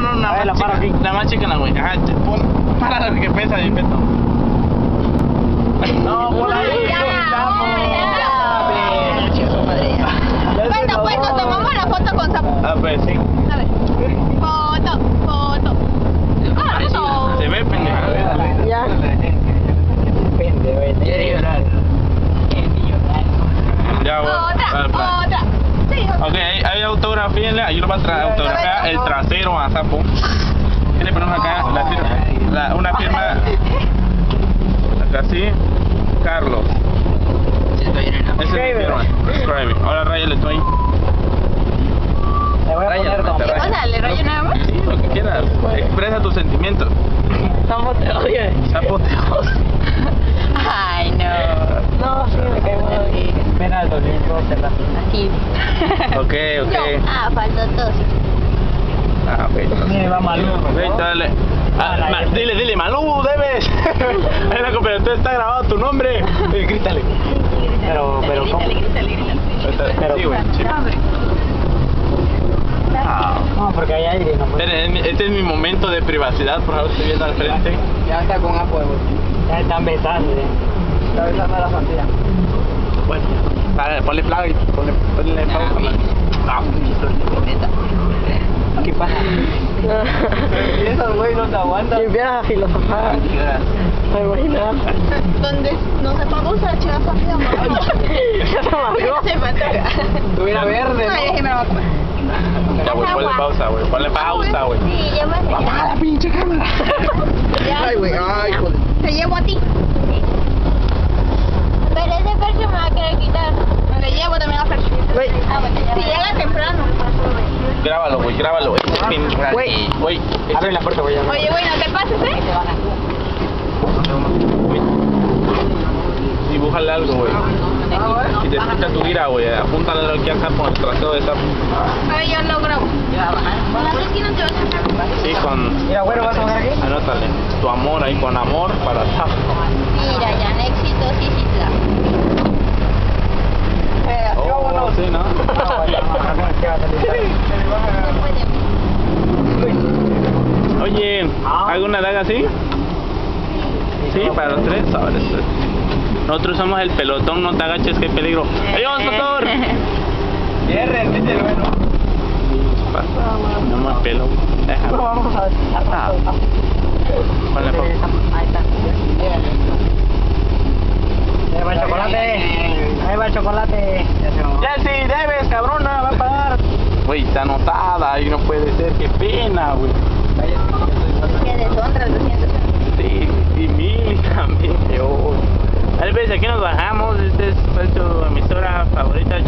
no, no, nada la más para chica, aquí. nada más chica la güey. Ajá, pon, para que pesa ahí, peto. No, por ahí. Ya, estamos. ya. Chico, madre. Bueno, pues nos tomamos la foto con Sapo. Ah, pues sí. A ver. Foto, foto. Ah, foto. Se ve pendeja. Ya. Depende, güey. Quiere llorar. Ya, bueno. Otra, vale, vale. otra. Sí, Ok, ahí, ahí autografíenle, ahí lo va a tra autografiar el trasero a Sapo. ¿Qué le ponemos acá? La firma, la- una firma, acá sí, Carlos. Esa es mi firma, Scribe. Ahora rayale tú ahí. Le voy a poner Rayale, nombre. rayale. Onda, ¿le rayo nada más? Sí, lo que quieras. Expresa tus sentimientos. Sapo te oye. Sapo te odia. Ay, no. No, sí, me cae mal. Ven al 2012 la Aquí. Ok, ok. No. Ah, faltó dos. Ah, ok. Mire, va mal. Ok, dale. Ah, ma- dile, dile, Malú, debes. En la cooperativa está grabado tu nombre. Eh, grítale. Pero, pero, ¿cómo? grítale, grítale. Pero, sí, güey. sí. Ah. No, porque hay aire, no puede. Este es mi momento de privacidad, por favor, estoy viendo al frente. Ya está con Apo, Ya están besando, ya. Está besando a la familia. Bueno, ponle plaga y ponle, ponle pausa. Ah. ¿Qué pasa? Esos güey no te aguantan. Y empiezas a filosofar. Me imaginas. ¿Dónde no se puede usar chivas familia? Ya se amargó. Se me antoja. Tuviera verde, ¿no? Ay, me lo voy a comer. Ya, güey, ponle pausa, güey. Ponle pausa, güey. Sí, ya me Apaga la pinche cámara. Ya. Ay, güey, ay, joder. Te llevo a ti. Pero ese percho me va a querer quitar. Me llevo también a percho. Güey. Si llega temprano. Grábalo, güey, grábalo. Güey. Güey, Abre la puerta, güey. Oye, güey, no te pases, ¿eh? Dibújale algo, güey. Y te escucha tu gira, güey. Apúntale aquí al sapo, al trasero de sapo. A ver, yo lo grabo. Con la esquina te vas a sacar. Sí, con. Mira, güero, ¿vas a poner aquí? Anótale. Tu amor ahí, con amor para. Mira, ya en éxito, sí, sí, Oh, sí, ¿no? Oye, ¿hago una daga así? Sí, para los tres. Ahora sí. Nosotros somos el pelotón, no te agaches, que hay peligro. ¡Adiós, doctor! Cierren, dice el bueno. No más pelo. Déjalo. No, vamos a ver. Ah. Ponle pausa. Ahí está. Ahí va el chocolate. Ahí va el chocolate. Jessy, debes, cabrona, va a pagar. Güey, está anotada y no puede ser, qué pena, güey. favorita